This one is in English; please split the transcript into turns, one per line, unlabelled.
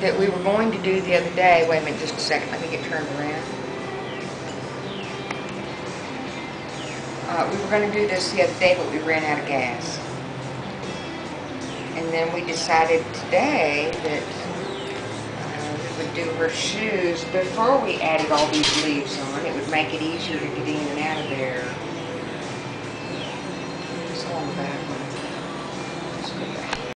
that we were going to do the other day, wait a minute, just a second, let me get turned around. Uh, we were gonna do this the other day, but we ran out of gas. And then we decided today that uh, we would do her shoes before we added all these leaves on. It would make it easier to get in and out of there.